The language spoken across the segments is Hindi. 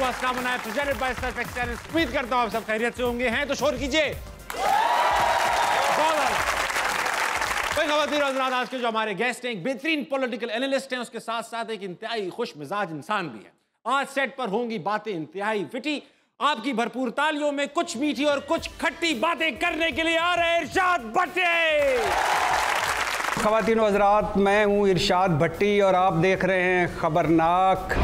टू प्रेजेंटेड बाय करता हूँ आप सब खैरियत से होंगे, हैं तो शोर कीजिए। कोई हजरात आज के जो हमारे गेस्ट हैं, एक बेहतरीन पॉलिटिकल एनालिस्ट हैं, उसके साथ साथ एक इंतहाई खुश मिजाज इंसान भी है। आज सेट पर होंगी बातें इंतहाई फिटी आपकी भरपूर तालियों में कुछ मीठी और कुछ खट्टी बातें करने के लिए आ रहे इरशाद भट्टे। खातिन हजरात, मैं हूँ इरशाद भट्टी और आप देख रहे हैं खबरनाक।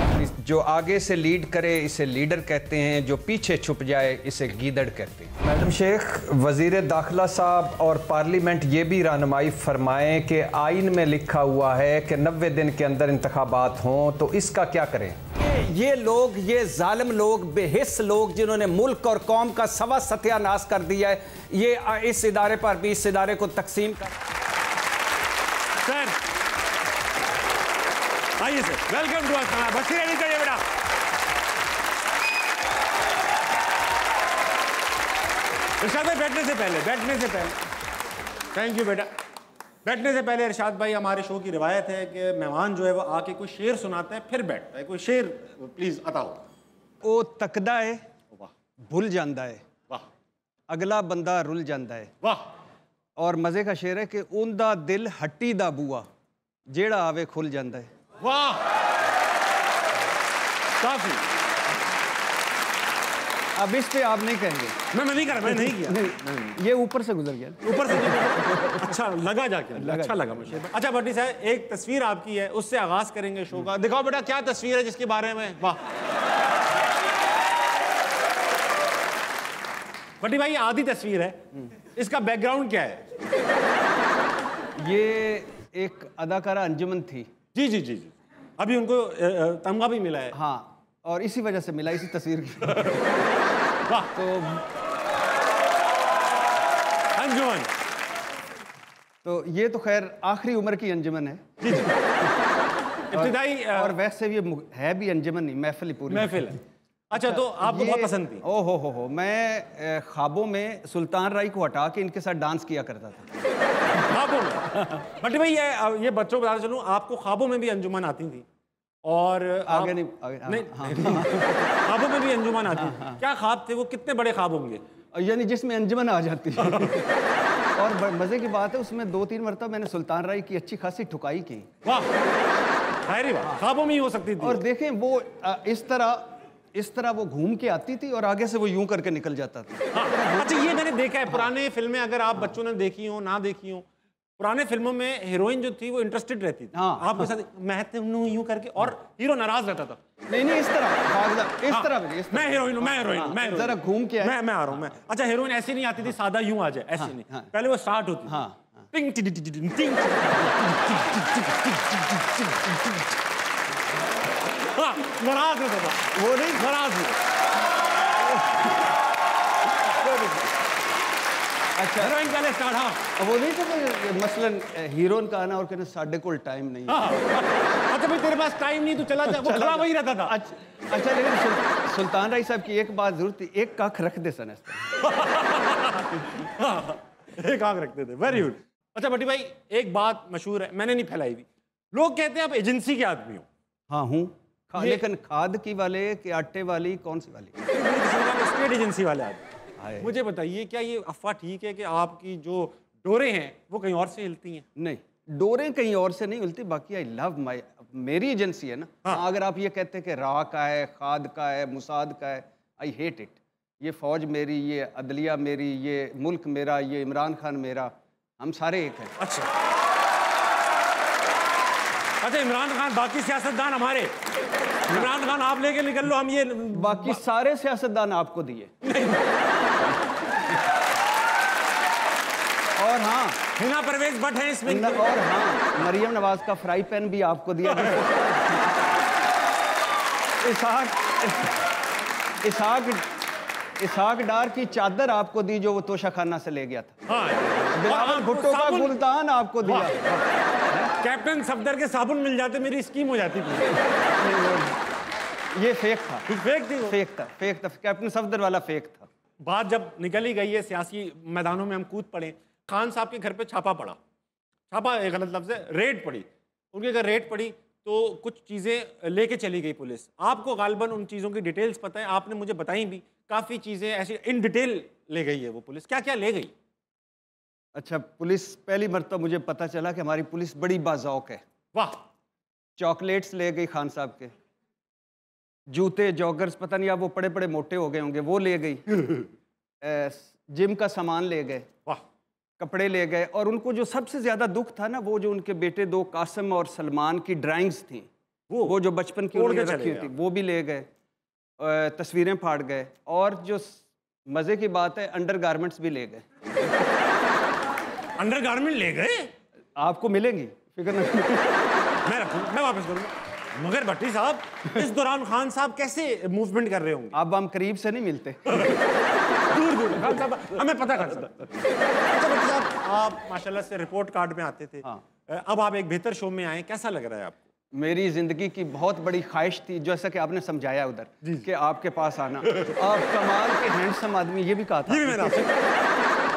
जो आगे से लीड करे, इसे लीडर कहते हैं, जो पीछे छुप जाए, इसे गीदड़ कहते हैं। मैडम शेख, वज़ीर दाखिला साहब और पार्लियामेंट ये भी रहनमाई फरमाएँ कि आइन में लिखा हुआ है कि नबे दिन के अंदर इंतबात हों तो इसका क्या करें? ये लोग, ये जालिम लोग, बेहिस लोग, जिन्होंने मुल्क और कौम का सवा सत्यानाश कर दिया है, ये इस इदारे पर भी, इस इदारे को तकसीम कर सर। आइए सर वेलकम टू अस्थाना बच्ची रेडी करिए बेटा। इरशाद भाई बैठने से पहले बैठने से पहले। थैंक यू बेटा। बैठने से पहले इरशाद भाई हमारे शो की रिवायत है कि मेहमान जो है वो आके कोई शेर सुनाते हैं फिर बैठता है। कोई शेर प्लीज़ अता हो ओ तकदा है वाह। भूल जाता है। वाह। अगला बंदा रुल जाता है। वाह। ਔਰ ਮਜ਼ੇ ਦਾ ਸ਼ੇਰ ਹੈ ਕਿ ਉਹਦਾ ਦਿਲ ਹੱਟੀ ਦਾ ਬੂਆ ਜਿਹੜਾ ਆਵੇ ਖੁੱਲ ਜਾਂਦਾ ਹੈ वाह काफी अब इस पे आप नहीं कहेंगे मैं मैं नहीं कर मैं नहीं किया नहीं ये ऊपर से गुजर गया ऊपर से नहीं, अच्छा लगा जाके लगा अच्छा लगा मुझे अच्छा भट्टी साहब एक तस्वीर आपकी है उससे आगाज करेंगे शो का दिखाओ बेटा क्या तस्वीर है जिसके बारे में वाह भट्टी भाई ये आधी तस्वीर है इसका बैकग्राउंड क्या है? ये एक अदाकारा अंजुमन थी। जी जी जी जी। अभी उनको तमगा भी मिला है। हाँ और इसी वजह से मिला इसी तस्वीर की। वाह। तो अंजुमन। तो ये तो खैर आखिरी उम्र की अंजुमन है। जी जी। इब्तिदाई अ, और वैसे भी है भी अंजुमन नहीं महफिल पूरी। महफिल है। अच्छा तो आपको बहुत पसंद थी? ओ हो हो हो मैं ख्वाबों में सुल्तान राय को हटा के इनके साथ डांस किया करता था। ख्वाबों में? भट्टी भाई ये ये बच्चों को बताता चलूँ आपको ख्वाबों में भी अंजुमन आती थी। और आगे आप- नहीं आगे हाँ, नहीं हाँ, ख्वाबों में भी अंजुमन आती थी। क्या ख्वाब थे वो? कितने बड़े ख्वाब होंगे? यानी जिसमें अंजुमन आ जाती है। और मज़े की बात है उसमें दो तीन मरतबा मैंने सुल्तान राय की अच्छी खासी ठुकाई की। वाह ख्वाबों। में ही हो सकती थी। और देखें वो इस तरह इस तरह वो घूम के आती थी और आगे से वो यूँ करके निकल जाता था हाँ, अच्छा ये मैंने देखा है पुराने फ़िल्में अगर आप बच्चों ने देखी हो ना देखी हो पुराने फ़िल्मों में हीरोइन जो थी वो इंटरेस्टेड रहती थी हाँ, आपके साथ मैं तुम यूँ करके और हीरो नाराज़ रहता था नहीं नहीं इस तरह भागदा इस हाँ, तरह भी, इस तरह मैं हीरोइन हूँ मैं हीरोइन हूँ, मैं हाँ, जरा घूम के मैं मैं आ रहा हूँ मैं अच्छा हीरोइन ऐसी नहीं आती थी सादा यूँ आ जाए ऐसी हाँ, नहीं हाँ। पहले वो स्टार्ट होती थी हाँ, टिंग टिंग टिंग टिंग टिंग हाँ, नाराज़ रहता था वो नहीं नाराज़ हुआ अच्छा हीरोइन स्टार्ट हाँ वो नहीं मसलन हीरोइन का आना और कहना को टाइम नहीं है। हाँ। अच्छा तेरे पास टाइम नहीं तू चला जा वो खड़ा वही रहता था अच्छा अच्छा लेकिन सुल, सुल्तान राय साहब की एक बात ज़रूर थी एक काख रख दे सन हाँ, एक रखते थे वेरी गुड अच्छा भट्टी भाई एक बात मशहूर है मैंने नहीं फैलाई हुई लोग कहते हैं आप एजेंसी के आदमी हो हाँ हूँ खा, लेकिन खाद की वाले कि आटे वाली कौन सी वाली? स्टेट एजेंसी वाले मुझे बताइए क्या ये अफवाह ठीक है कि आपकी जो डोरे हैं वो कहीं और से हिलती हैं? नहीं डोरें कहीं और से नहीं मिलती बाकी आई लव माई मेरी एजेंसी है ना। हाँ। अगर आप ये कहते हैं कि रा का है खाद का है मुसाद का है आई हेट इट ये फौज मेरी ये अदलिया मेरी ये मुल्क मेरा ये इमरान खान मेरा हम सारे एक हैं। अच्छा। अच्छा इमरान खान बाकी सियासतदान हमारे। इमरान खान आप लेके निकल लो हम ये बाकी बा... सारे सियासतदान आपको दिए। और हाँ। हिना परवेज भट्ट है इसमें। और हाँ मरियम नवाज़ का फ्राई पैन भी आपको दिया। इसहाक इसहाक इसहाक डार की चादर आपको दी जो वो तोशाखाना से ले गया था। हाँ। बिलावल भुट्टो का गुलदान आपको दिया। कैप्टन सफदर के साबुन मिल जाते मेरी स्कीम हो जाती थी ये फेक था। फेक थी वो। फेक था फेक था। कैप्टन सफदर वाला फेक था। बात जब निकली गई है सियासी मैदानों में हम कूद पड़े। खान साहब के घर पे छापा पड़ा। छापा एक गलत लफ्ज है रेड पड़ी। उनके घर रेड पड़ी तो कुछ चीज़ें लेके चली गई पुलिस। आपको गालबन उन चीज़ों की डिटेल्स पता है आपने मुझे बताई भी। काफ़ी चीज़ें ऐसी इन डिटेल ले गई है वो पुलिस। क्या क्या ले गई? अच्छा पुलिस पहली मरतबा मुझे पता चला कि हमारी पुलिस बड़ी बाजौक है। वाह! चॉकलेट्स ले गई खान साहब के। जूते जॉगर्स पता नहीं अब वो बड़े बड़े मोटे हो गए होंगे वो ले गई। जिम का सामान ले गए। वाह! कपड़े ले गए और उनको जो सबसे ज़्यादा दुख था ना वो जो उनके बेटे दो कासम और सलमान की ड्राइंग्स थी वो वो जो बचपन की उन्होंने रखी थी वो भी ले गए तस्वीरें फाड़ गए और जो मज़े की बात है अंडर गारमेंट्स भी ले गए। अंडर गारमेंट ले गए? आपको मिलेंगी फ़िक्र न मैं रखूँ मैं वापस करूँगा। मगर भट्टी साहब इस दौरान खान साहब कैसे मूवमेंट कर रहे होंगे? अब हम करीब से नहीं मिलते। दूर दूर। खान साहब हमें पता कर सकते अच्छा भट्टी साहब आप माशाल्लाह से रिपोर्ट कार्ड में आते थे। हाँ। अब आप एक बेहतर शो में आए कैसा लग रहा है आपको? मेरी ज़िंदगी की बहुत बड़ी ख्वाहिश थी जैसा कि आपने समझाया उधर कि आपके पास आना। आप कमाल के हैंडसम आदमी ये भी कहा था। ये भी आपसे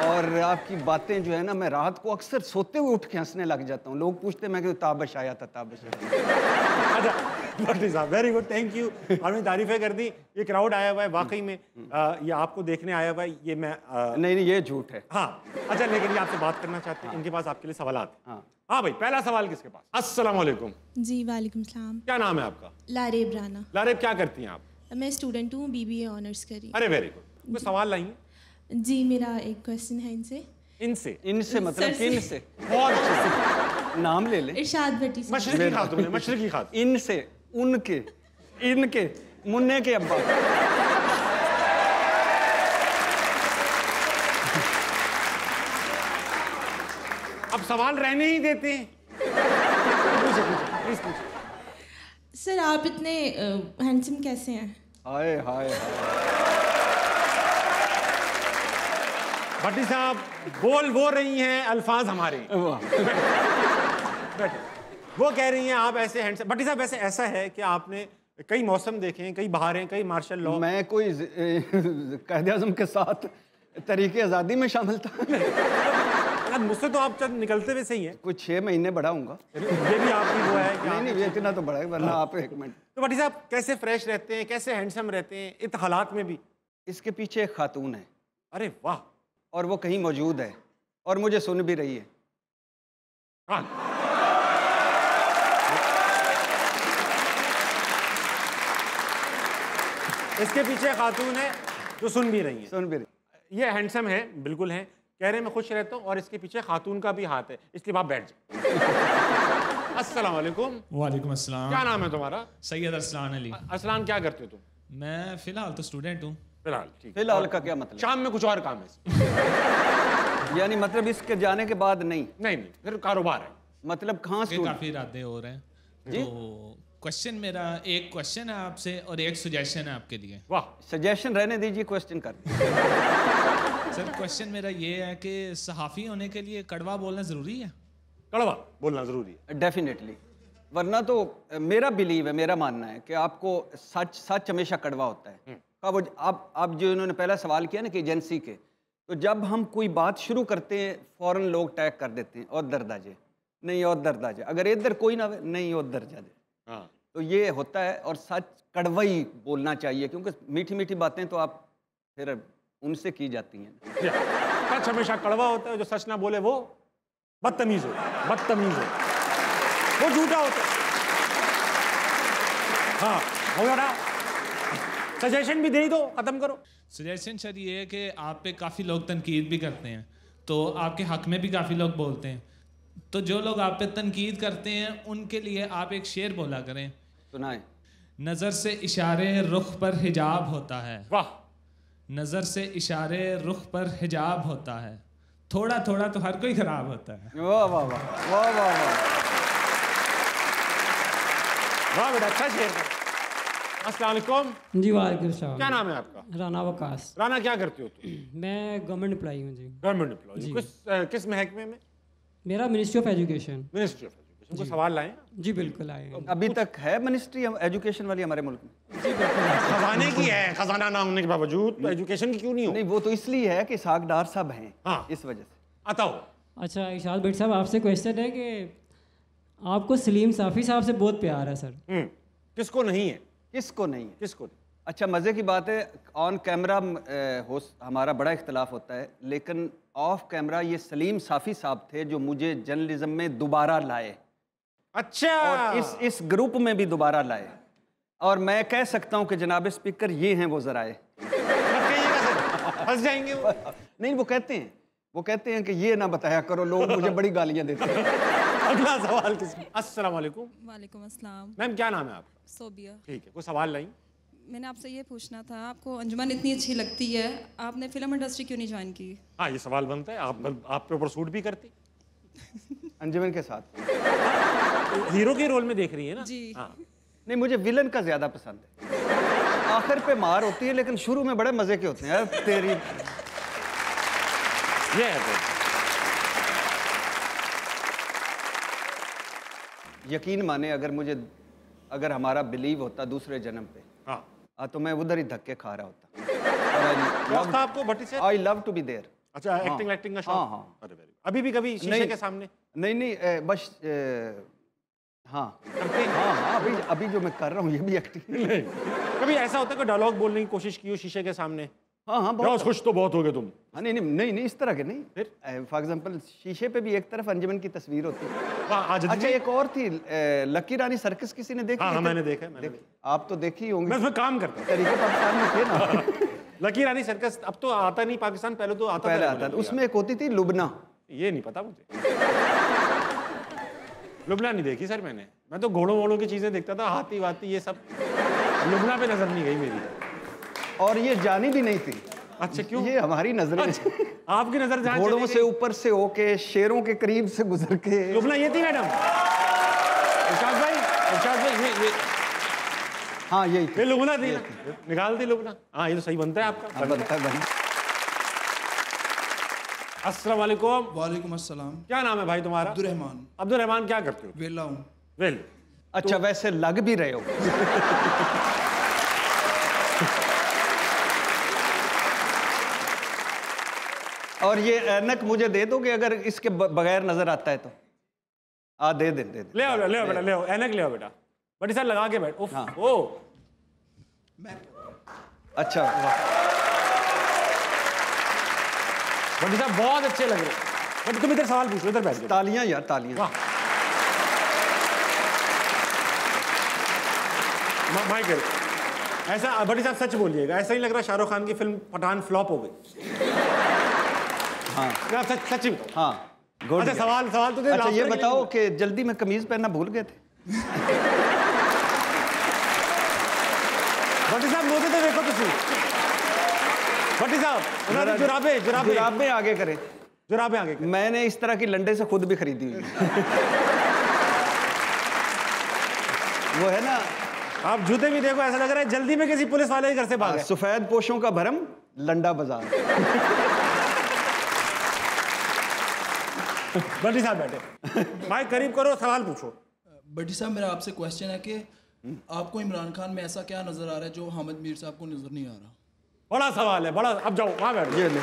और आपकी बातें जो है ना मैं रात को अक्सर सोते हुए उठ के हंसने लग जाता हूँ। लोग पूछते मैं कि ताबश आया था ताबश आया। अच्छा साहब वेरी गुड थैंक यू आपने तारीफें कर दी ये क्राउड आया हुआ है वाकई में। आ, ये आपको देखने आया हुआ है ये मैं आ, नहीं नहीं ये झूठ है। हाँ अच्छा लेकिन ये आपसे बात करना चाहते हैं इनके पास आपके लिए सवाल हैं। हाँ। हाँ भाई पहला सवाल किसके पास? अस्सलाम वालेकुम जी वालेकुम सलाम। क्या नाम है आपका? लारेब राना लारेब क्या करती हैं आप? मैं स्टूडेंट हूँ बीबीए ऑनर्स करी। अरे वेरी गुड कोई सवाल लाइए। जी मेरा एक क्वेश्चन है इनसे। इनसे? इनसे मतलब। किन से बहुत अच्छे नाम ले ले। इरशाद भट्टी मशरकी खातून है मशरकी खातून इनसे उनके इनके मुन्ने के अब्बा। अब सवाल रहने ही देते हैं। पूछे पूछे प्लीज़ पूछे। सर आप इतने हैंडसम कैसे हैं? हाय हाय हाय। भट्टी साहब बोल वो रही हैं अल्फाज हमारे। वो कह रही हैं आप ऐसे हैंडसम भट्टी साहब ऐसे ऐसा है कि आपने कई मौसम देखे हैं कई बहारें कई मार्शल लॉ मैं कोई कायद आज़म के साथ तरीके आज़ादी में शामिल था। मुझसे तो आप चंद निकलते हुए सही हैं। कुछ छः महीने बड़ा हूँगा ये भी आपकी वो है नहीं नहीं ये इतना तो बड़ा है वरना आप एक मिनट। तो भट्टी साहब कैसे फ्रेश रहते हैं कैसे हैंडसम रहते हैं इत हालात में भी? इसके पीछे एक खातून है। अरे वाह। और वो कहीं मौजूद है और मुझे सुन भी रही है। हाँ। इसके पीछे खातून है जो सुन भी रही है। सुन भी रही ये हैंडसम है बिल्कुल है। कह रहे मैं खुश रहता हूँ और इसके पीछे खातून का भी हाथ है इसलिए आप बैठ जाओ। अस्सलाम वालेकुम। वालेकुम अस्सलाम। क्या नाम है तुम्हारा? सैयद अरसलान अली। असलान क्या करते हो तुम? मैं फ़िलहाल तो स्टूडेंट हूँ। फ़िलहाल ठीक। फ़िलहाल का क्या मतलब? शाम में कुछ और काम है यानी मतलब इसके जाने के बाद नहीं? नहीं नहीं फिर कारोबार है। मतलब स्टूड काफ़ी इरादे हो। रहे हैं तो क्वेश्चन मेरा एक क्वेश्चन है आपसे और एक सुजेशन है आपके लिए। वाह। सजेशन रहने दीजिए क्वेश्चन कर। सर क्वेश्चन मेरा ये है कि सहाफ़ी होने के लिए कड़वा बोलना ज़रूरी है? कड़वा बोलना ज़रूरी है। डेफिनेटली वरना तो मेरा बिलीव है मेरा मानना है कि आपको सच सच हमेशा कड़वा होता है। अब आप आप जो इन्होंने पहला सवाल किया ना कि एजेंसी के तो जब हम कोई बात शुरू करते हैं फ़ौरन लोग टैग कर देते हैं और दर्द आ जाए। नहीं और दर्द आ जाए। अगर इधर कोई ना नहीं और जाए। हाँ। तो ये होता है और सच कड़वा बोलना चाहिए क्योंकि मीठी मीठी बातें तो आप फिर उनसे की जाती हैं। सच हमेशा कड़वा होता है जो सच ना बोले वो बदतमीज हो बदतमीज हो। वो झूठा होता है। हाँ हो ना? सजेशन भी दे दो खत्म करो। सजेशन सर ये है कि आप पे काफ़ी लोग तनकीद भी करते हैं तो आपके हक में भी काफ़ी लोग बोलते हैं। तो जो लोग आप पे तनकीद करते हैं उनके लिए आप एक शेर बोला करें। सुनाए। नज़र से इशारे रुख पर हिजाब होता है। वाह। नज़र से इशारे रुख पर हिजाब होता है। थोड़ा थोड़ा तो हर कोई ख़राब होता है। वाह वाह वाह वाह वाह वाह। वाह बेटा अच्छा शेर अस्सलाम जी वालेकुम सलाम। क्या नाम है आपका? राना वकास। राना क्या करते हो तुम? मैं गवर्नमेंट एम्प्लॉई हूँ जी। गवर्नमेंट एम्प्लॉय किस अ, किस महकमे में? मेरा ministry of education ministry of education कोई सवाल लाए? जी बिल्कुल आए। हैं अभी तक है मिनिस्ट्री एजुकेशन वाली हमारे मुल्क में? खजाने की है खजाना ना होने के बावजूद तो एजुकेशन की क्यों नहीं हो? नहीं वो तो इसलिए है कि साग डार साहब हैं हाँ। इस वजह से। आता हो अच्छा इशाद भट्ट साहब आपसे क्वेश्चन है कि आपको सलीम साफ़ी साहब से बहुत प्यार है सर। हम्म, किसको नहीं है? किसको नहीं है? किसको नहीं? अच्छा मज़े की बात है ऑन कैमरा हो हमारा बड़ा इख्तलाफ होता है लेकिन ऑफ़ कैमरा ये सलीम साफ़ी साहब थे जो मुझे जर्नलिज्म में दोबारा लाए। अच्छा! और इस इस ग्रुप में भी दोबारा लाए। और मैं कह सकता हूँ कि जनाब स्पीकर ये हैं वो जराए फंस जाएँगे वो। नहीं वो कहते हैं वो कहते हैं कि ये ना बताया करो लोग मुझे बड़ी गालियाँ देते हैं। अगला सवाल किस अस्सलाम वालेकुम। वालेकुम अस्सलाम। मैम क्या नाम है आपका? सोबिया। ठीक है कोई सवाल नहीं मैंने आपसे ये पूछना था आपको अंजुमन इतनी अच्छी लगती है आपने फ़िल्म इंडस्ट्री क्यों नहीं ज्वाइन की? हाँ ये सवाल बनता है आप आप पे ऊपर सूट भी करती। अंजुमन के साथ। हीरो के रोल में देख रही है ना? जी। हाँ। नहीं मुझे विलन का ज़्यादा पसंद है। आखिर पे मार होती है लेकिन शुरू में बड़े मज़े के होते हैं यार तेरी। ये है यकीन माने अगर मुझे अगर हमारा बिलीव होता दूसरे जन्म पे हाँ। आ, तो मैं उधर ही धक्के खा रहा होता। आपको भट्टी से? I love to be there अच्छा एक्टिंग एक्टिंग का शौक? हाँ, हाँ। अरे वेरी अभी भी कभी शीशे नहीं। के सामने? नहीं नहीं ए, बस ए, हाँ। हाँ? हाँ अभी अभी जो मैं कर रहा हूँ ये भी एक्टिंग कभी ऐसा होता है कि डायलॉग बोलने की कोशिश की हो शीशे के सामने? हाँ हाँ बहुत खुश तो बहुत हो गए तुम। हाँ नहीं नहीं नहीं नहीं इस तरह के नहीं। फिर? फॉर एग्जांपल शीशे पे भी एक तरफ़ अंजुमन की तस्वीर होती है। आज अच्छा एक और थी लकी रानी सर्कस किसी ने देखी हाँ, है हाँ, मैंने देखा मैंने देख- आप तो देखी होंगे। मैं उसमें काम करता तरीके पाकिस्तान में थे ना। लकी रानी सर्कस अब तो आता नहीं पाकिस्तान पहले तो आता पहले था। आता उसमें एक होती थी लुबना। ये नहीं पता मुझे। लुबना नहीं देखी सर मैंने। मैं तो घोड़ों वोड़ों की चीज़ें देखता था हाथी वाती ये सब। लुबना पे नज़र नहीं गई मेरी। और ये जानी भी नहीं थी। अच्छा क्यों? ये हमारी नज़रें आपकी नज़र घोड़ों से ऊपर से होके शेरों के करीब से गुजर के। लुबना ये थी मैडम? इरशाद भाई? इरशाद भाई ये ये। हाँ यही ये थी लुबना थी। निकाल दी लुबना हाँ ये तो सही बनता है आपका। हाँ, बनता है है। अस्सलाम वालेकुम वालेकुम अस्सलाम। क्या नाम है भाई तुम्हारा? अब्दुलरहमान अब्दुल रहमान क्या करते हो? वेला हूँ। वेल। अच्छा वैसे लग भी रहे हो। और ये ऐनक मुझे दे दोगे अगर इसके बगैर नज़र आता है तो। आ दे दे दे दे। ले आओ ले आओ बेटा ले आओ ऐनक ले आओ बेटा। बड़ी सर लगा के बैठ। उफ हाँ। ओ। अच्छा बड़ी साहब बहुत अच्छे लग रहे। बट तुम इधर सवाल पूछो इधर बैठ तालियाँ यार तालियाँ। वाह। मा- माइक करो ऐसा बड़ी साहब सच बोलिएगा। ऐसा ही लग रहा शाहरुख खान की फ़िल्म पठान फ्लॉप हो गई। हाँ। सच सच ही बताओ हाँ अच्छा सवाल सवाल तो अच्छा ये बताओ कि जल्दी में कमीज पहनना भूल गए थे? भट्टी साहब मोदी तो देखो तुसी भट्टी साहब जुराबे जुराबे। जुराबे आगे करें। जुराबे आगे कर। मैंने इस तरह की लंडे से खुद भी खरीदी हुई। वो है ना? आप जूते भी देखो ऐसा लग रहा है जल्दी में किसी पुलिस वाले के घर से भागे सफ़ेद पोशों का भरम लंडा बाज़ार। भट्टी साहब बैठे। माइक करीब करो सवाल पूछो। बटी साहब मेरा आपसे क्वेश्चन है कि आपको इमरान खान में ऐसा क्या नज़र आ रहा है जो हामिद मीर साहब को नज़र नहीं आ रहा? बड़ा सवाल है बड़ा अब जाओ वहाँ बैठो। ये ले।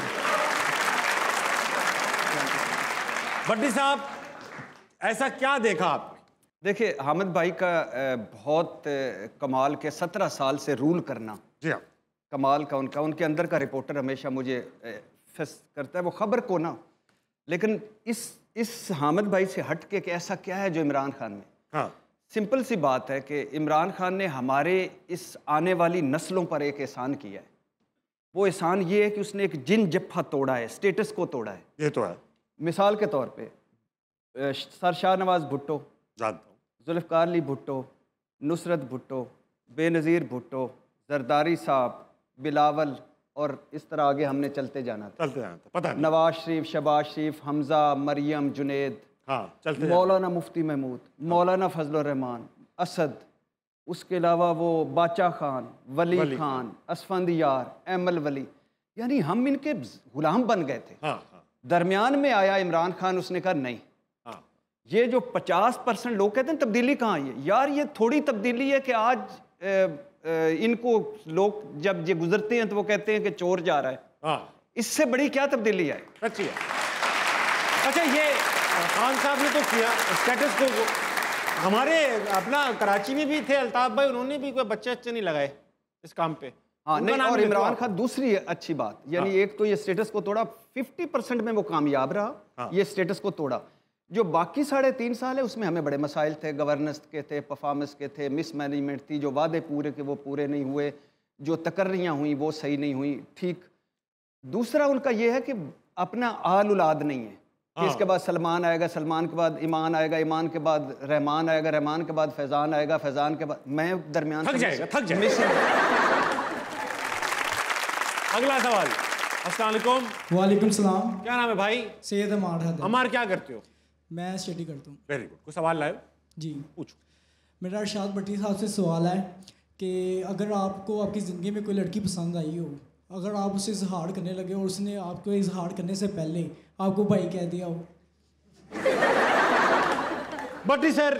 भट्टी साहब ऐसा क्या देखा आप? देखिए हामिद भाई का बहुत कमाल के सत्रह साल से रूल करना। जी हाँ। कमाल का उनका उनके अंदर का रिपोर्टर हमेशा मुझे फेस करता है वो खबर को ना लेकिन इस इस हामिद भाई से हट के ऐसा क्या है जो इमरान खान में? हाँ। सिंपल सी बात है कि इमरान खान ने हमारे इस आने वाली नस्लों पर एक एहसान किया है। वो एहसान ये है कि उसने एक जिन जफ्फा तोड़ा है स्टेटस को तोड़ा है। ये तो है। मिसाल के तौर पे सर शाहनवाज भुट्टो जानता हूँ। जुल्फ़कार अली भुट्टो नुसरत भुट्टो बेनज़ीर भुट्टो जरदारी साहब बिलावल और इस तरह आगे हमने चलते जाना था। चलते जाना था पता नहीं। नवाज़ शरीफ शबाज शरीफ हमज़ा मरियम जुनेद हाँ चलते मौलाना मुफ्ती महमूद मौलाना फजल रहमान असद उसके अलावा वो बाचा खान वली, वली खान असफंद यार एमल वली। यानी हम इनके गुलाम बन गए थे। हाँ हाँ। दरमियान में आया इमरान खान उसने कहा नहीं। हाँ। ये जो 50 परसेंट लोग कहते हैं तब्दीली कहाँ आई है? यार ये थोड़ी तब्दीली है कि आज इनको लोग जब ये गुजरते हैं तो वो कहते हैं कि चोर जा रहा है। हाँ। इससे बड़ी क्या तब्दीली है सच्ची है। अच्छा ये खान साहब ने तो किया स्टेटस को। हमारे अपना कराची में भी थे अल्ताफ भाई उन्होंने भी कोई बच्चे अच्छे नहीं लगाए इस काम पे। हाँ नहीं और इमरान खान दूसरी अच्छी बात यानी हाँ। एक तो ये स्टेटस को तोड़ा 50 परसेंट में वो कामयाब रहा हाँ। ये स्टेटस को तोड़ा। जो बाकी साढ़े तीन साल है उसमें हमें बड़े मसाइल थे गवर्नेंस के थे परफॉर्मेंस के थे मिस मैनेजमेंट थी जो वादे पूरे के वो पूरे नहीं हुए जो तकर्रियाँ हुई वो सही नहीं हुई ठीक। दूसरा उनका ये है कि अपना आल उलाद नहीं है। कि हाँ। इसके बाद सलमान आएगा सलमान के बाद ईमान आएगा ईमान के बाद रहमान आएगा रहमान के बाद फैजान आएगा फैजान के बाद मैं दरमियान थक जाएगा, थक जाएगा। अगला सवाल। अस्सलाम वालेकुम। वालेकुम सलाम। क्या नाम है भाई? सैयद अमार अमार क्या करते हो? मैं स्टडी करता हूँ। वेरी गुड कोई सवाल लाए जी। पूछो। मेरा अरशाद भट्टी साहब से सवाल है कि अगर आपको आपकी ज़िंदगी में कोई लड़की पसंद आई हो अगर आप उसे इजहार करने लगे और उसने आपको इजहार करने से पहले आपको भाई कह दिया हो? बटी सर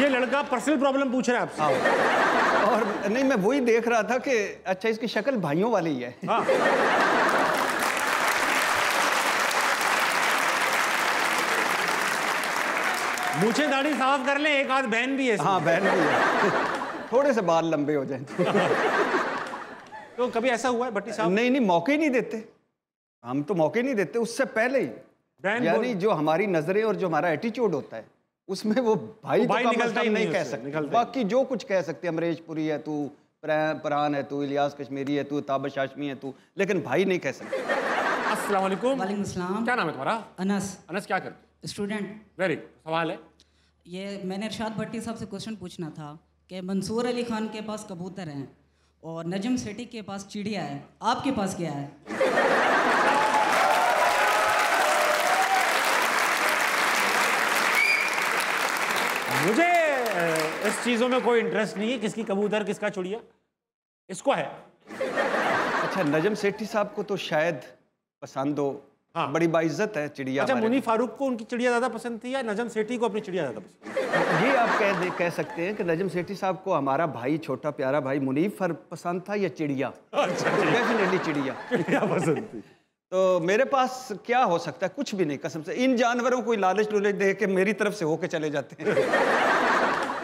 ये लड़का पर्सनल प्रॉब्लम पूछ रहा है आपसे। हाँ। और नहीं मैं वही देख रहा था कि अच्छा इसकी शक्ल भाइयों वाली ही। है। मुझे दाढ़ी साफ़ कर ले एक आध बहन भी है हाँ बहन भी है। थोड़े से बाल लंबे हो जाए तो। तो कभी ऐसा हुआ है भट्टी साहब? नहीं नहीं मौके ही नहीं देते। हम तो मौके नहीं देते उससे पहले ही। यानी जो हमारी नज़रें और जो हमारा एटीट्यूड होता है उसमें वो भाई तो भाई निकलता ही नहीं नहीं कह सकते। निकलता बाकी जो कुछ कह सकते हैं अमरीश पुरी है तू प्रा- परान है तू इलियास कश्मीरी है तू ताबश हाशमी है तू लेकिन भाई नहीं कह सकते। अस्सलाम वालेकुम। वालेकुम अस्सलाम क्या नाम है तुम्हारा? अनस। अनस क्या करते स्टूडेंट। वेरी सवाल है? ये मैंने इरशाद भट्टी साहब से क्वेश्चन पूछना था कि मंसूर अली खान के पास कबूतर हैं और नजम सेठी के पास चिड़िया है। आपके पास क्या है? मुझे इस चीज़ों में कोई इंटरेस्ट नहीं है किसकी कबूतर किसका चुड़िया। इसको है। अच्छा नजम सेठी साहब को तो शायद पसंद हो। हाँ। बड़ी बाइज्जत है चिड़िया अच्छा मुनी फारूक को उनकी चिड़िया ज़्यादा पसंद थी या नजम सेठी को अपनी चिड़िया ज़्यादा पसंद ये आप कह दे कह सकते हैं कि नजम सेठी साहब को हमारा भाई छोटा प्यारा भाई मुनीफ फर पसंद था या चिड़िया? डेफिनेटली चिड़िया। चिड़िया। पसंद थी। तो मेरे पास क्या हो सकता है? कुछ भी नहीं कसम से। इन जानवरों को लालच लुलच दे के मेरी तरफ़ से होके चले जाते हैं।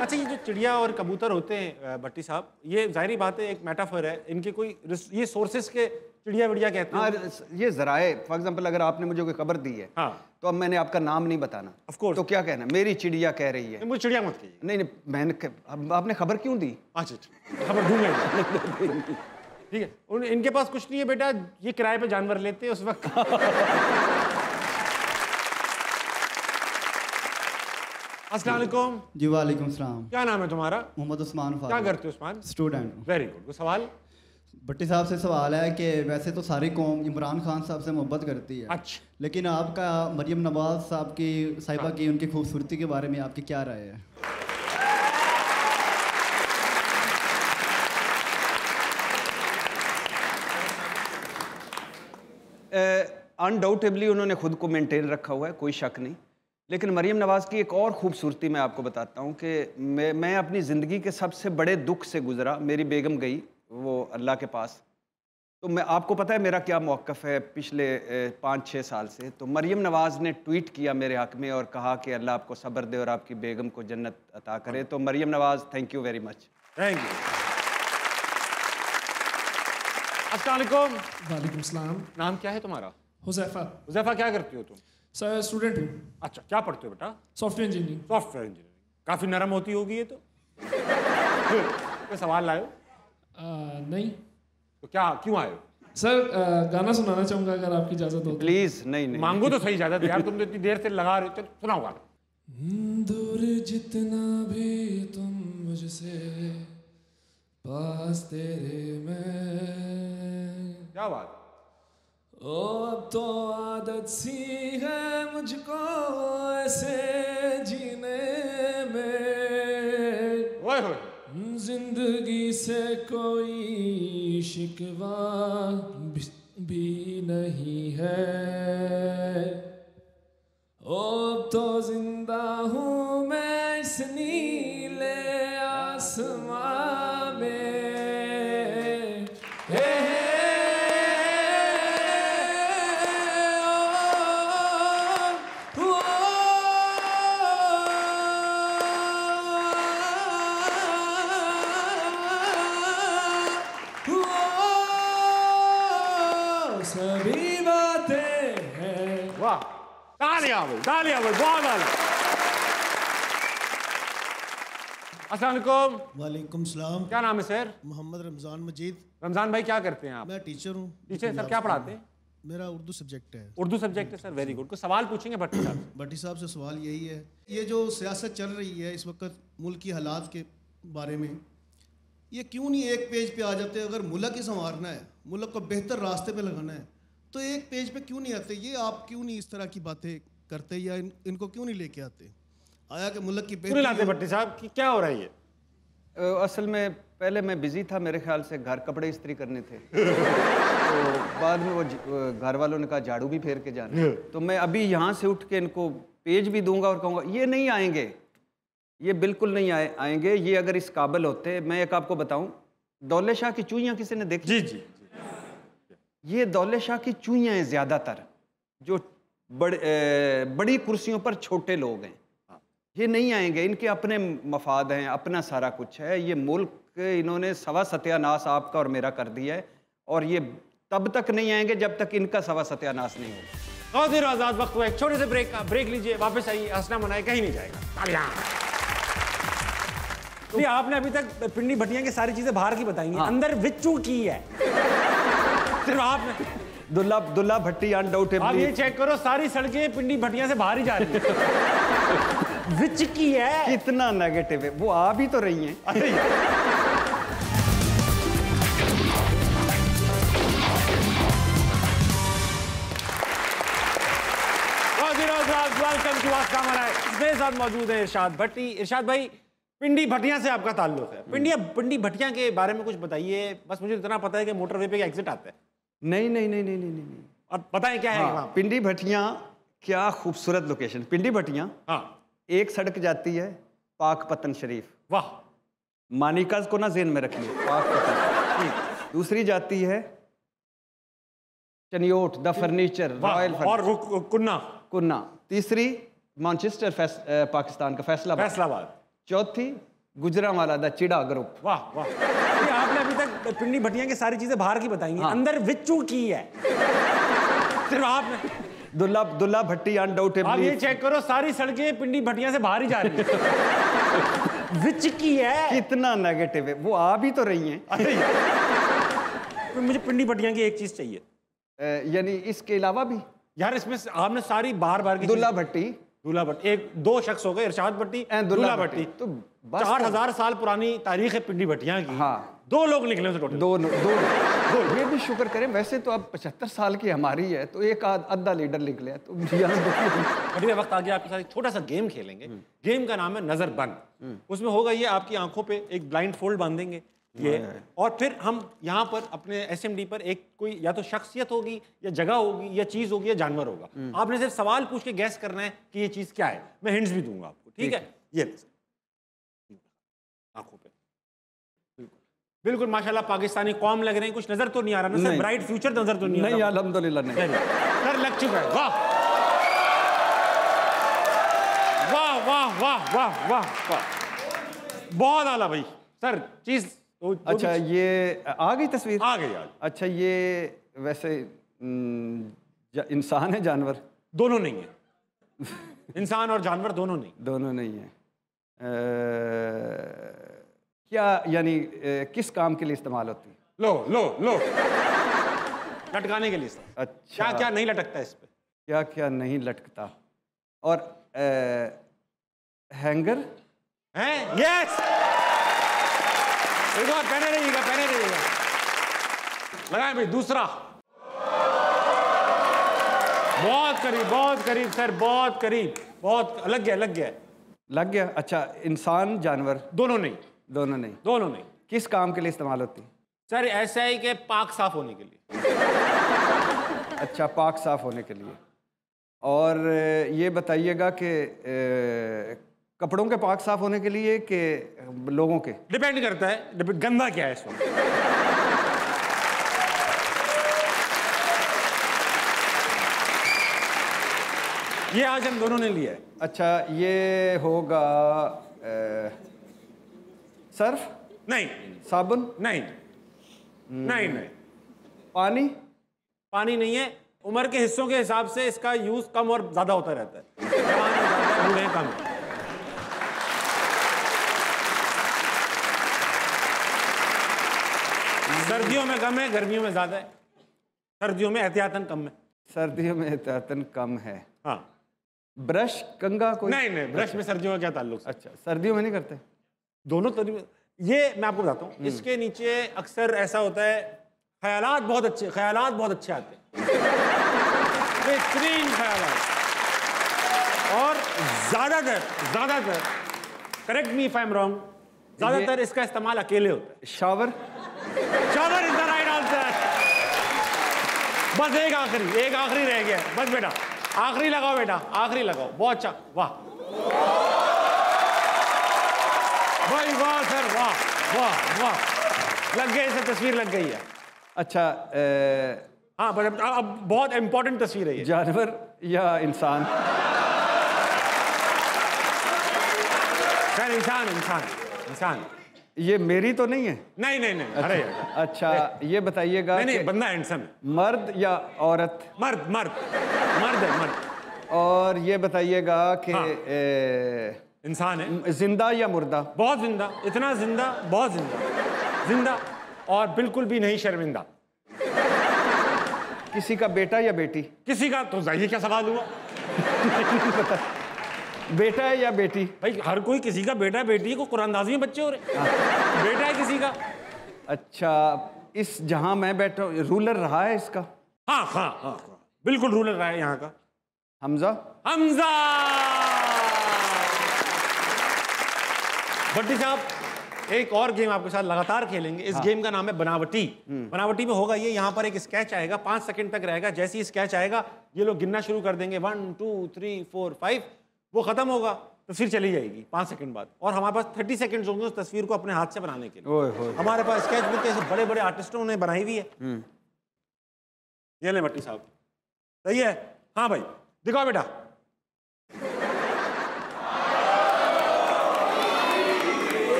अच्छा ये जो चिड़िया और कबूतर होते हैं भट्टी साहब ये ज़ाहिर बात है एक मेटाफर है। इनके कोई ये सोर्सेस के चिड़िया विड़िया कहते हाँ? हैं ये जराए फॉर एग्ज़ाम्पल अगर आपने मुझे कोई खबर दी है हाँ। तो अब मैंने आपका नाम नहीं बताना। Of course. तो क्या कहना? मेरी चिड़िया कह रही है। मुझे चिड़िया मत कहिए। नहीं नहीं मैंने अब आपने खबर क्यों दी? अच्छा अच्छा खबर ढूंढ लेंगे। ठीक है उन इनके पास कुछ नहीं है बेटा ये किराए पे जानवर लेते हैं उस वक्त। अस्सलाम जी वालेकुम सलाम। क्या नाम है तुम्हारा? मोहम्मद उस्मान क्या करते हो उस्मान? स्टूडेंट वेरी गुड सवाल। भट्टी साहब से सवाल है कि वैसे तो सारी कौम इमरान खान साहब से मोहब्बत करती है। अच्छा। लेकिन आपका मरियम नवाज़ साहब की साहिबा की उनकी खूबसूरती के बारे में आपकी क्या राय है? अनडाउटेबली उन्होंने खुद को मेंटेन रखा हुआ है कोई शक नहीं। लेकिन मरीम नवाज़ की एक और खूबसूरती मैं आपको बताता हूँ कि मैं मैं अपनी ज़िंदगी के सबसे बड़े दुख से गुज़रा मेरी बेगम गई वो अल्लाह के पास। तो मैं आपको पता है मेरा क्या मौक़ है पिछले पाँच छः साल से? तो मरीम नवाज़ ने ट्वीट किया मेरे हक़ में और कहा कि अल्लाह आपको सब्र दे और आपकी बेगम को जन्नत अता करे। तो Maryam Nawaz thank you very much thank you अस्सलाम वालेकुम वालेकुम सलाम। नाम क्या है तुम्हारा? हुजैफा। हुजैफा क्या करती हो तुम? सर स्टूडेंट हूँ। अच्छा क्या पढ़ते हो बेटा? Software engineering. Software engineering. काफ़ी नरम होती होगी ये तो। सवाल लाए हो नहीं। तो क्या क्यों आए सर अ, गाना सुनाना चाहूँगा अगर आपकी इजाज़त हो तो। प्लीज़ नहीं नहीं। मांगो तो सही इजाज़त यार तुम तो इतनी देर से लगा रहे हो सुनाओ गाना। दूर जितना भी तुम मुझसे पास तेरे मैं। क्या बात? ओ अब तो आदत सी है मुझको ऐसे जीने में। ओए होए। ज़िंदगी से कोई शिकवा भी- नहीं है। ओ तो ज़िंदा हूँ मैं इस नीले आसमां अस्सलाम वालेकुम। सलाम। क्या नाम है सर? मोहम्मद रमज़ान मजीद। रमज़ान भाई क्या करते हैं आप? मैं टीचर हूँ। टीचर सर क्या पढ़ाते हैं? मेरा उर्दू सब्जेक्ट है। उर्दू सब्जेक्ट है सर वेरी गुड कुछ सवाल पूछेंगे भट्टी साहब। भट्टी साहब से सवाल यही है। ये जो सियासत चल रही है इस वक्त मुल्क की हालात के बारे में ये क्यों नहीं एक पेज पे आ जाते? अगर मुल्क ही संवारना है मुल्क को बेहतर रास्ते पे लगाना है तो एक पेज पे क्यों नहीं आते? ये आप क्यों नहीं इस तरह की बातें करते या इन, इनको क्यों नहीं लेके आते? आया कि मुल्क की लाते भट्टी साहब कि क्या हो रहा है ये? असल में पहले मैं बिज़ी था मेरे ख्याल से घर कपड़े इस्त्री करने थे। तो बाद में वो घर वालों ने कहा झाड़ू भी फेर के जाना। तो मैं अभी यहाँ से उठ के इनको पेज भी दूँगा और कहूँगा ये नहीं आएँगे। ये बिल्कुल नहीं आए आएँगे। ये अगर इस काबिल होते मैं एक आपको बताऊँ दौले शाह की चूइयाँ किसी ने देखी? जी जी ये दौले शाह की चूइयाँ हैं ज़्यादातर जो बड़, बड़ी कुर्सियों पर छोटे लोग हैं। ये नहीं आएँगे इनके अपने मफाद हैं अपना सारा कुछ है। ये मुल्क इन्होंने सवा सत्यानाश आपका और मेरा कर दिया है और ये तब तक नहीं आएँगे जब तक इनका सवा सत्यानाश नहीं होगा। खातिर आज़ाद वक्त हुआ एक छोटे से ब्रेक का। ब्रेक लीजिए वापस आइए। हंसना मनाए कहीं नहीं जाएगा। नहीं आपने अभी तक पिंडी भटिया की सारी चीज़ें बाहर की बताई हैं। अंदर विच्चू की है। सिर्फ़ आपने दुल्ला दुल्ला भट्टी आप अनडाउटेबली ये चेक करो सारी सड़कें पिंडी भटिया से बाहर ही जा रही है। विच की है? कितना नेगेटिव है। वो आ भी तो रही हैं। वेलकम टू आस्था मेरे साथ मौजूद है इरशाद भट्टी। इरशाद भाई पिंडी भटिया से आपका ताल्लुक है। पिंडिया पिंडी भटिया के बारे में कुछ बताइए। बस मुझे इतना पता है कि मोटरवे पे एग्जिट आता है। नहीं नहीं नहीं नहीं नहीं नहीं और बताएँ क्या है? हाँ, वहाँ पिंडी भटिया क्या खूबसूरत लोकेशन पिंडी भटिया हाँ। एक सड़क जाती है पाक पतन शरीफ। वाह। मानिकाज को ना जेन में रखिए पाक पतन। दूसरी जाती है चनियोट द फर्नीचर रॉयल और कुन्ना। कुन्ना। तीसरी मैनचेस्टर पाकिस्तान का फैसलाबाद। फैसलाबाद। चौथी गुजरावाला द चिड़ा ग्रुप। वाह वाह। ये आपने अभी तक पिंडी भटिया की सारी चीज़ें बाहर की बताई हैं। हाँ। अंदर विच्चू की है। सिर्फ़ आपने दुल्ला दुल्ला भट्टी आप अनडाउटेबली ये चेक करो सारी सड़कें पिंडी भटिया से बाहर ही जा रही है। विच की है। कितना नेगेटिव है। वो आ भी तो रही हैं। अरे मुझे पिंडी भटिया की एक चीज़ चाहिए। यानी इसके अलावा भी? यार इसमें आपने सारी बार बार की दुल्ला भट्टी। दूल्हा भट्टी। एक दो शख्स हो गए इरशाद भट्टी दूल्हा भट्टी। तो चार तो- हज़ार साल पुरानी तारीख है पिंडी भटिया की। हाँ। दो लोग निकले उसे टोटल। दो दो दो ये भी शुक्र करें वैसे तो अब पचहत्तर साल की हमारी है तो एक आध अद्धा लीडर निकले तो बढ़िया वक्त आ गया आपके साथ एक छोटा सा गेम खेलेंगे। गेम का नाम है नज़र बंद। उसमें होगा ये आपकी आँखों पे एक ब्लाइंड फोल्ड बांधेंगे ये। और फिर हम यहाँ पर अपने एसएमडी पर एक कोई या तो शख्सियत होगी या जगह होगी या चीज़ होगी या जानवर होगा। आपने सिर्फ़ सवाल पूछ के गैस करना है कि ये चीज़ क्या है। मैं हिंट्स भी दूँगा आपको ठीक है? ये। आँखों पे। बिल्कुल। बिल्कुल माशाल्लाह पाकिस्तानी कौम लग रहे हैं कुछ नज़र तो नहीं आ रहा ना सर ब्राइट फ्यूचर नज़र तो नहीं आ नहीं रहा अल्हम्दुलिल्लाह नहीं। सर लग चुका है। वाह। वाह वाह वाह वाह वाह वाह। बहुत आला भाई। सर चीज़ वो- वो अच्छा ये आ गई तस्वीर? आ गई अच्छा ये वैसे इंसान है जानवर? दोनों नहीं है। इंसान और जानवर दोनों नहीं। दोनों नहीं है। क्या यानी किस काम के लिए इस्तेमाल होती है? लो लो लो। लटकाने के लिए अच्छा। क्या क्या नहीं लटकता इस पर क्या क्या नहीं लटकता? और अ, हैंगर? हैं? यस एक बार पहने रहिएगा पहने रहिएगा। लगाए भाई दूसरा। बहुत करीब बहुत करीब सर बहुत करीब। बहुत लग गया लग गया। लग गया? अच्छा इंसान जानवर? दोनों नहीं। दोनों नहीं। दोनों नहीं। किस काम के लिए इस्तेमाल होती? है सर ऐसा ही कि पाक साफ़ होने के लिए। अच्छा पाक साफ़ होने के लिए। और ये बताइएगा कि कपड़ों के पाक साफ़ होने के लिए कि लोगों के? डिपेंड करता है। गंदा क्या है इसमें? ये आज हम दोनों ने लिया है। अच्छा ये होगा सर्फ? नहीं। साबुन? नहीं। नहीं नहीं। पानी? पानी नहीं है। उम्र के हिस्सों के हिसाब से इसका यूज़ कम और ज़्यादा होता रहता है। बूढ़े कम। सर्दियों में कम है गर्मियों में ज़्यादा है। सर्दियों में एहतियातन कम है। सर्दियों में एहतियातन कम है। हाँ। ब्रश कंगा कोई? नहीं नहीं ब्रश में सर्दियों का क्या ताल्लुक? अच्छा सर्दियों में नहीं करते? दोनों तरीके ये मैं आपको बताता हूँ। इसके नीचे अक्सर ऐसा होता है ख्यालात बहुत अच्छे ख्यालात बहुत अच्छे आते हैं। बेहतरीन ख्यालात। और ज़्यादातर ज़्यादातर correct me if I am wrong ज़्यादातर इसका इस्तेमाल अकेले होता है। Shower? Shower is the right answer बस एक आखिरी एक आखिरी रह गया। बस बेटा आखिरी लगाओ बेटा आखिरी लगाओ। बहुत अच्छा। वाह। वाह सर वाह वाह वाह। लग गए इसे तस्वीर लग गई है। अच्छा हाँ पर अब- अब बहुत इंपॉर्टेंट तस्वीर है जानवर या इंसान? खैर इंसान इंसान इंसान। ये मेरी तो नहीं है? नहीं नहीं नहीं अरे अच्छा ये बताइएगा नहीं नहीं बंदा हैंडसम है। मर्द या औरत? मर्द मर्द मर्द है मर्द। और ये बताइएगा कि हाँ। इंसान है। ज़िंदा या मुर्दा? बहुत ज़िंदा। इतना ज़िंदा बहुत ज़िंदा। ज़िंदा और बिल्कुल भी नहीं शर्मिंदा। किसी का बेटा या बेटी? किसी का तो जाइए क्या सवाल हुआ? बेटा है या बेटी? भाई हर कोई किसी का बेटा बेटी को कुरानदाजी में बच्चे हो रहे बेटा है किसी का। अच्छा इस जहाँ मैं बैठा हूँ, रूलर रहा है इसका? हाँ हाँ हाँ हाँ। बिल्कुल रूलर रहा है यहाँ का। हमजा? हमजा! भट्टी साहब एक और गेम आपके साथ लगातार खेलेंगे। इस हाँ। गेम का नाम है बनावटी। बनावटी में होगा ये यहाँ पर एक स्केच आएगा पाँच सेकंड तक रहेगा। जैसे ही स्केच आएगा ये लोग गिनना शुरू कर देंगे। One two three four five वो खत्म होगा तस्वीर चली जाएगी पाँच सेकंड बाद। और हमारे पास थर्टी सेकंड होंगे उस तस्वीर को अपने हाथ से बनाने के लिए। ओए होए। हमारे पास स्केच बुक ऐसे बड़े बड़े आर्टिस्टों ने बनाई हुई है। हम्म। ये ले भट्टी साहब। सही है? हाँ भाई दिखाओ बेटा।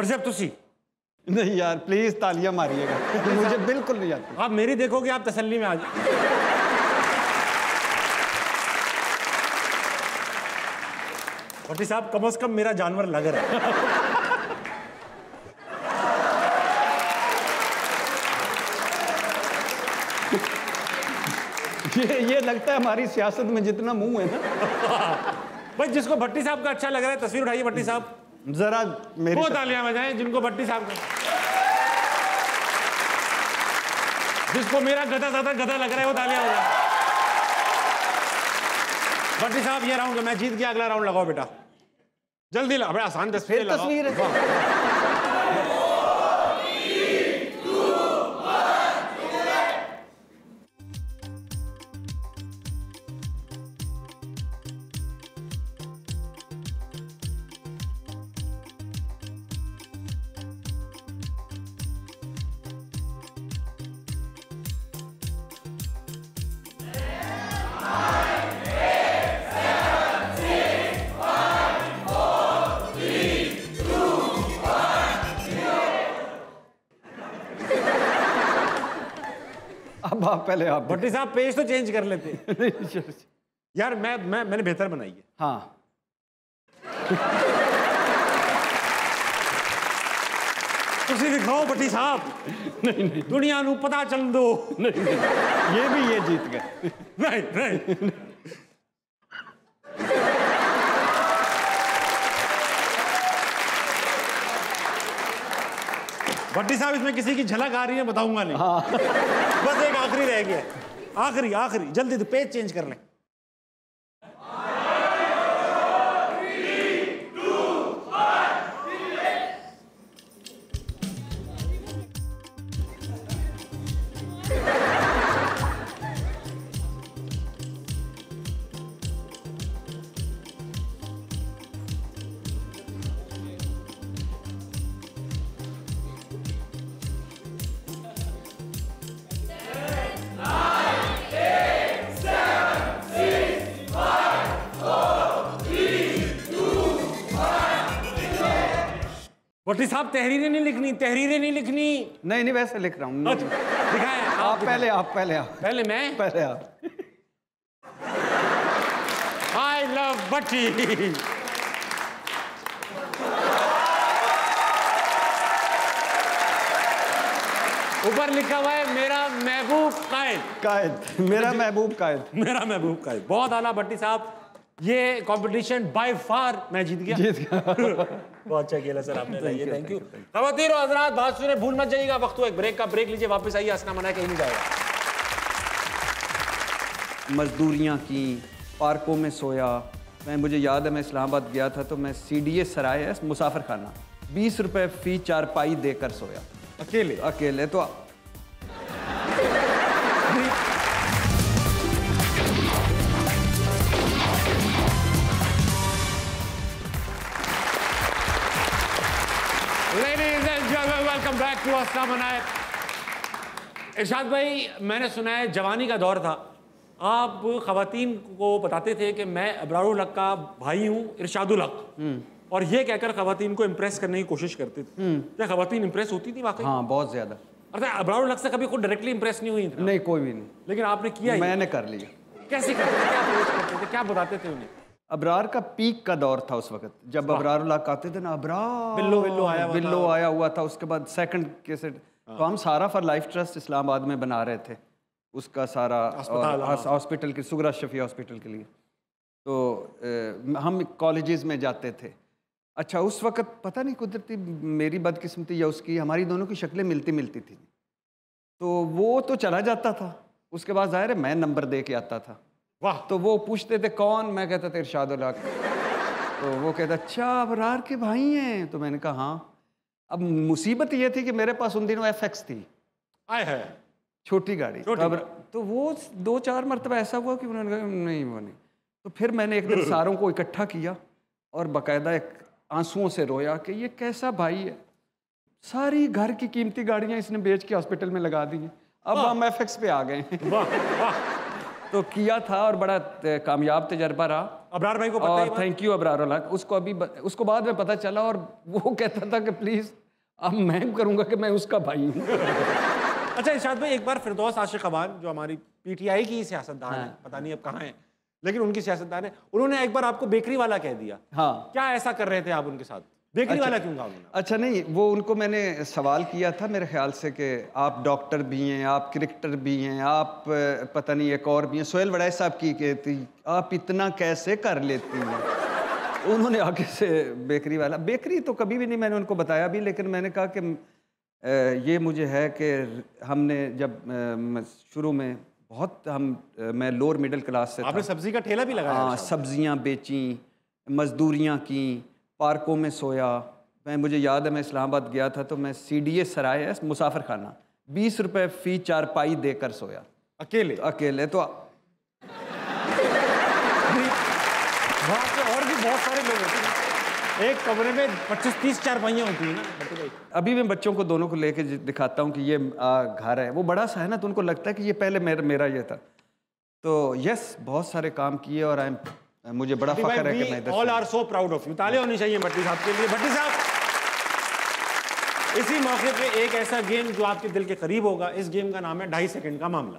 बरसेब तुसी नहीं यार प्लीज़ तालियाँ मारिएगा। मुझे बिल्कुल नहीं आती आप मेरी देखोगे आप तसल्ली में आ जाए भट्टी साहब कम से कम मेरा जानवर लग रहा है। ये ये लगता है हमारी सियासत में जितना मुँह है ना। भाई जिसको भट्टी साहब का अच्छा लग रहा है तस्वीर उठाइए भट्टी साहब। जरा मेरी वो तालियाँ बजाएँ जिनको भट्टी साहब का। जिसको मेरा गधा ज़्यादा गधा लग रहा है वो तालियाँ बजाएँ। भट्टी साहब ये राउंड मैं जीत गया अगला राउंड लगाओ बेटा। जल्दी लाओ बड़ा आसान तस्वीर तस्वीर तस्वीर आप पहले आप भट्टी साहब पेज तो चेंज कर लेते यार मैं मैं मैंने बेहतर बनाई है हाँ ਤੁਸੀਂ ਦਿਖਾਓ ਭੱਟੀ ਸਾਹਿਬ नहीं नहीं ਦੁਨੀਆ ਨੂੰ ਪਤਾ ਚੱਲ ਦੋ नहीं नहीं ये भी ये जीत गए नहीं नहीं भट्टी साहब इसमें किसी की झलक आ रही है बताऊंगा नहीं बस एक आखिरी रह गया। आखिरी आखिरी जल्दी तो पेज चेंज कर लें भट्टी साहब तहरीरें नहीं लिखनी तहरीरें नहीं लिखनी। नहीं नहीं वैसे लिख रहा हूँ। अच्छा, दिखाएँ आप, आप पहले आप पहले आप। पहले मैं? पहले आप। आई लव भट्टी ऊपर लिखा हुआ है मेरा महबूब कायद कायद मेरा महबूब कायद मेरा महबूब कायद बहुत आला भट्टी साहब ये कंपटीशन बाय फार मैं जीत गया। जीत गया। बहुत अच्छा खेला सर आपने। ये थैंक यू खवतीर और हजरात बात सुने भूल मत जाइएगा वक्त हुआ एक ब्रेक का। ब्रेक लीजिए वापस आइए असना मना कहीं नहीं जाएगा। मजदूरियाँ की पार्कों में सोया। मैं मुझे याद है मैं इस्लामाबाद गया था तो मैं सी डी ए सराय है मुसाफिर खाना बीस रुपए फ़ी चार चारपाई देकर सोया। अकेले? अकेले तो Ladies and gentlemen, welcome back to Asna Manaik. इरशाद भाई मैंने सुना है जवानी का दौर था। आप खवातीन को बताते थे कि मैं अबरारुल हक का भाई हूँ इरशादुल हक और ये कहकर खवातीन को इम्प्रेस करने की कोशिश करते थे। क्या खवातीन इम्प्रेस होती थी वाकई? हाँ बहुत ज़्यादा। अर्थात अबरारुल हक से कभी खुद डायरेक्टली इम्प्रेस नहीं हुई नहीं कोई भी नहीं। लेकिन आपने किया। मैंने कर लिया। कैसे करते थे क्या करते थे? क्या बताते थे उन्हें? अबरार का पीक का दौर था उस वक्त जब अबरार आते थे ना अबरार। बिल्लो बिल्लो आया हुआ बिल्लो था। आया हुआ था उसके बाद सेकंड कैसेट तो हम सारा फॉर लाइफ ट्रस्ट इस्लामाबाद में बना रहे थे उसका सारा हाँ। हॉस्पिटल के सुगरा शफी हॉस्पिटल के लिए। तो अ, हम कॉलेजेस में जाते थे। अच्छा उस वक्त पता नहीं कुदरती मेरी बदकिस्मती या उसकी हमारी दोनों की शक्लें मिलती मिलती थी। तो वो तो चला जाता था। उसके बाद ज़ाहिर है मैं नंबर दे के आता था। वाह। तो वो पूछते थे कौन? मैं कहता था इरशाद हक तो वो कहता अच्छा अबरार के भाई हैं। तो मैंने कहा हाँ। अब मुसीबत ये थी कि मेरे पास उन दिनों एफ़ एक्स थी। आए है। छोटी गाड़ी। छोटी तो, अब, तो वो दो चार मरतबा ऐसा हुआ कि उन्होंने कहा नहीं वो नहीं। तो फिर मैंने एक दिन सारों को इकट्ठा किया और बाकायदा एक आंसुओं से रोया कि ये कैसा भाई है। सारी घर की कीमती गाड़ियाँ इसने बेच के हॉस्पिटल में लगा दी हैं। अब हम एफ़ एक्स पे आ गए हैं। तो किया था और बड़ा कामयाब तजर्बा रहा। अबरार भाई को पता ही और थैंक यू अबरार उसको अभी ब- उसको बाद में पता चला और वो कहता था कि प्लीज़ अब मैं करूँगा कि मैं उसका भाई हूँ। अच्छा इरशाद भाई एक बार फिरदौस आशिक अबान जो हमारी पीटीआई की सियासतदान है। पता नहीं अब कहाँ है लेकिन उनकी सियासतदान है उन्होंने एक बार आपको बेकरी वाला कह दिया। हाँ। क्या ऐसा कर रहे थे आप उनके साथ? बेकरी अच्छा। वाला क्यों कहा अच्छा नहीं वो उनको मैंने सवाल किया था मेरे ख्याल से कि आप डॉक्टर भी हैं आप क्रिकेटर भी हैं आप पता नहीं एक और भी हैं सोहेल वड़ाई साहब की कहती आप इतना कैसे कर लेती हैं उन्होंने आगे से बेकरी वाला बेकरी तो कभी भी नहीं मैंने उनको बताया भी लेकिन मैंने कहा कि ये मुझे है कि हमने जब शुरू में बहुत हम मैं लोअर मिडिल क्लास से आपने सब्ज़ी का ठेला भी लगाया हाँ? सब्ज़ियाँ बेची मजदूरियाँ की पार्कों में सोया मैं मुझे याद है मैं इस्लामाबाद गया था तो मैं सी डी ए सराय है मुसाफिर खाना बीस रुपये फ़ी चार चारपाई देकर सोया। अकेले? तो अकेले तो वहाँ पे और भी बहुत सारे लोग होते हैं। एक कमरे में पच्चीस तीस चार पहियाँ होती हैं ना अभी मैं बच्चों को दोनों को लेके दिखाता हूँ कि ये घर है। वो बड़ा सा है ना तो उनको लगता है कि ये पहले मेरा मेरा ये था। तो यस बहुत सारे काम किए और आई मुझे बड़ा फख्र है all are so proud of you ताले होनी चाहिए भट्टी साहब के लिए। भट्टी साहब इसी मौके पे एक ऐसा गेम जो आपके दिल के करीब होगा। इस गेम का नाम है ढाई सेकंड का मामला।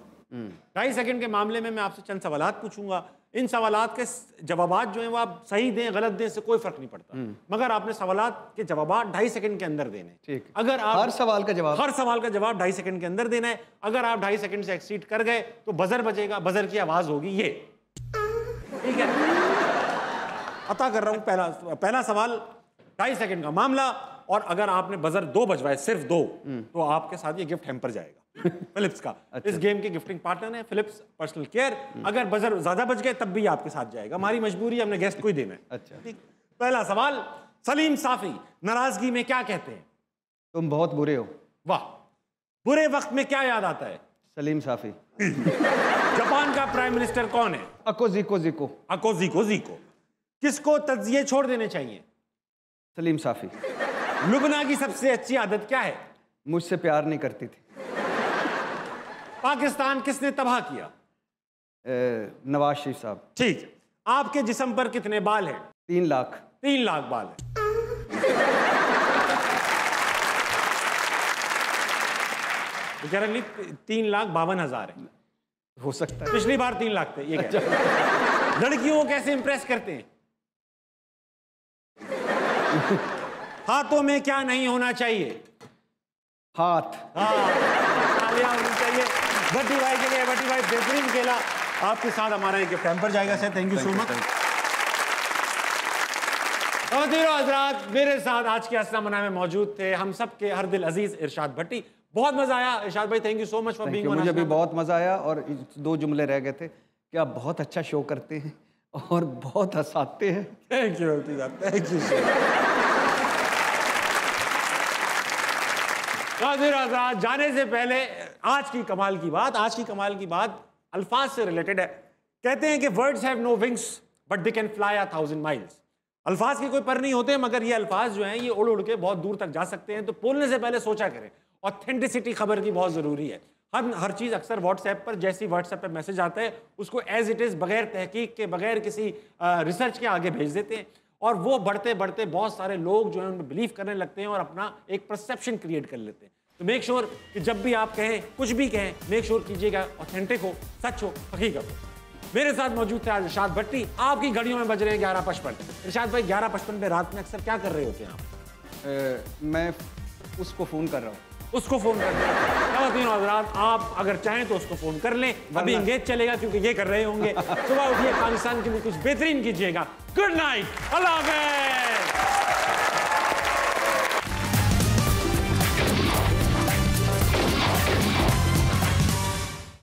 ढाई सेकंड के मामले में मैं आपसे चंद सवाल पूछूँगा। इन सवाल के जवाब जो हैं वो आप सही दें गलत दें से कोई फ़र्क नहीं पड़ता। मगर आपने सवाल के जवाब ढाई सेकंड के अंदर देने। ठीक। अगर आप हर सवाल का जवाब हर सवाल का जवाब ढाई सेकंड के अंदर देना है। अगर आप ढाई सेकंड से एक्सीड कर गए तो बजर बजेगा। बजर की आवाज़ होगी ये। ठीक है। अता कर रहा हूँ पहला पहला सवाल ढाई सेकंड का मामला और अगर आपने बजर दो बजवाए सिर्फ़ दो तो आपके साथ ये गिफ्ट हैम्पर जाएगा फिलिप्स का। अच्छा। इस गेम के गिफ्टिंग पार्टनर है फिलिप्स पर्सनल केयर अगर बजर ज़्यादा बज गए तब भी आपके साथ जाएगा। हमारी मजबूरी हमने गेस्ट को ही देना है। अच्छा। ठीक। पहला सवाल सलीम साफी नाराज़गी में क्या कहते हैं? तुम बहुत बुरे हो। वाह। बुरे वक्त में क्या याद आता है? सलीम साफी। जापान का प्राइम मिनिस्टर कौन है? अकोजिको जीको अकोजिको जीको किसको तजिए छोड़ देने चाहिए? सलीम साफी। लुबना की सबसे अच्छी आदत क्या है? मुझसे प्यार नहीं करती थी। पाकिस्तान किसने तबाह किया? नवाज़ शरीफ साहब। ठीक। आपके जिसम पर कितने बाल हैं? तीन लाख। तीन लाख बाल है। तीन लाख बावन हज़ार है। हो सकता है। पिछली बार तीन लाख थे ये रहे हैं। लड़कियों को कैसे इंप्रेस करते हैं? हाथों में क्या नहीं होना चाहिए? हाथ। हाँ तालियाँ होनी चाहिए। भट्टी भाई के लिए भट्टी भाई बेहतरीन खेला। आपके साथ हमारा एक पैम्पर जाएगा sir. Thank you so much हजरात मेरे साथ आज के असला मना में मौजूद थे। हम सब के हर दिल अज़ीज़ इरशाद भट्टी। बहुत मज़ा आया। इरशाद भाई thank you so much for being you, मुझे भी बहुत मज़ा आया और दो जुमले रह गए थे कि आप बहुत अच्छा शो करते हैं और बहुत हंसाते हैं। थैंक यू थैंक यू नाज़रीन हज़रात, जाने से पहले आज की कमाल की बात आज की कमाल की बात अल्फाज से रिलेटेड है। कहते हैं कि words have no wings but they can fly a thousand miles अल्फाज के कोई पर नहीं होते मगर ये अल्फाज जो हैं ये उड़ उड़ के बहुत दूर तक जा सकते हैं। तो बोलने से पहले सोचा करें ऑथेंटिसिटी खबर की बहुत ज़रूरी है। हम हर चीज़ अक्सर व्हाट्सएप पर, जैसी व्हाट्सएप पर मैसेज आता है, उसको एज इट इज़ बगैर तहकीक के, बगैर किसी रिसर्च के आगे भेज देते हैं। और वो बढ़ते बढ़ते बहुत सारे लोग जो है, उनमें बिलीव करने लगते हैं और अपना एक परसेप्शन क्रिएट कर लेते हैं। तो मेक श्योर sure कि जब भी आप कहें, कुछ भी कहें मेक श्योर कीजिएगा ऑथेंटिक हो, सच हो, हकीकत हो। मेरे साथ मौजूद थे आज इरशाद भट्टी। आपकी घड़ियों में बज रहे हैं ग्यारह पचपन। इरशाद भाई, ग्यारह पचपन पे रात में अक्सर क्या कर रहे होते हैं आप? मैं उसको फ़ोन कर रहा हूँ। उसको फ़ोन कर दें हजरात आप अगर चाहें तो उसको फ़ोन कर लें। अभी इंगेज चलेगा क्योंकि ये कर रहे होंगे। सुबह उठिए पाकिस्तान के लिए कुछ बेहतरीन कीजिएगा। गुड नाइट अल्लाह